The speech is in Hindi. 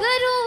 गुरु